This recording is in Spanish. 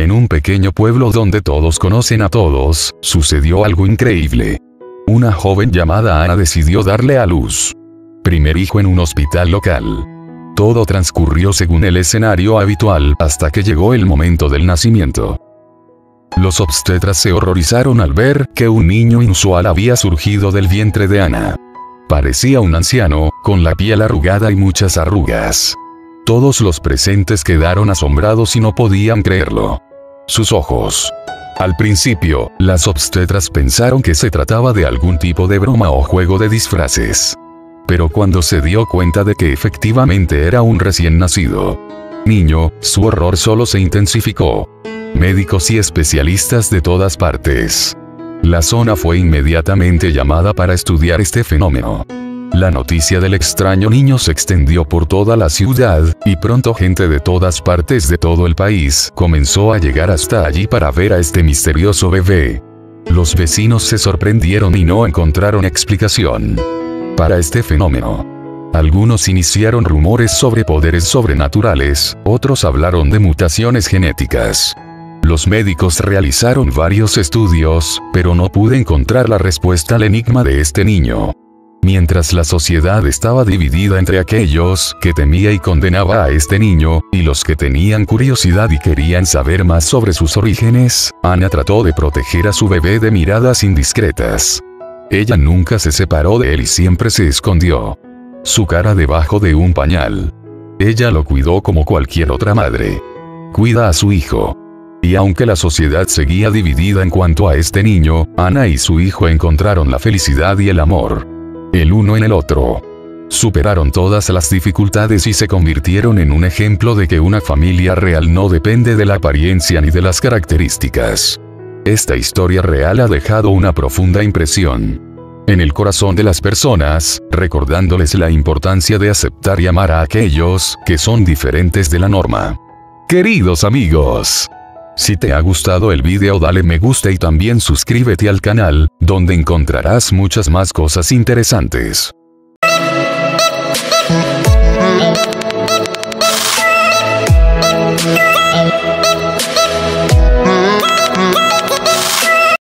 En un pequeño pueblo donde todos conocen a todos, sucedió algo increíble. Una joven llamada Ana decidió darle a luz. Primer hijo en un hospital local. Todo transcurrió según el escenario habitual hasta que llegó el momento del nacimiento. Los obstetras se horrorizaron al ver que un niño inusual había surgido del vientre de Ana. Parecía un anciano, con la piel arrugada y muchas arrugas. Todos los presentes quedaron asombrados y no podían creerlo. Sus ojos. Al principio, las obstetras pensaron que se trataba de algún tipo de broma o juego de disfraces. Pero cuando se dio cuenta de que efectivamente era un recién nacido niño, su horror solo se intensificó. Médicos y especialistas de todas partes. La zona fue inmediatamente llamada para estudiar este fenómeno. La noticia del extraño niño se extendió por toda la ciudad, y pronto gente de todas partes de todo el país comenzó a llegar hasta allí para ver a este misterioso bebé. Los vecinos se sorprendieron y no encontraron explicación para este fenómeno. Algunos iniciaron rumores sobre poderes sobrenaturales, otros hablaron de mutaciones genéticas. Los médicos realizaron varios estudios, pero no pude encontrar la respuesta al enigma de este niño. Mientras la sociedad estaba dividida entre aquellos que temía y condenaba a este niño, y los que tenían curiosidad y querían saber más sobre sus orígenes, Ana trató de proteger a su bebé de miradas indiscretas. Ella nunca se separó de él y siempre se escondió. Su cara debajo de un pañal. Ella lo cuidó como cualquier otra madre. Cuida a su hijo. Y aunque la sociedad seguía dividida en cuanto a este niño, Ana y su hijo encontraron la felicidad y el amor el uno en el otro. Superaron todas las dificultades y se convirtieron en un ejemplo de que una familia real no depende de la apariencia ni de las características. Esta historia real ha dejado una profunda impresión en el corazón de las personas, recordándoles la importancia de aceptar y amar a aquellos que son diferentes de la norma. Queridos amigos, si te ha gustado el video dale me gusta y también suscríbete al canal, donde encontrarás muchas más cosas interesantes.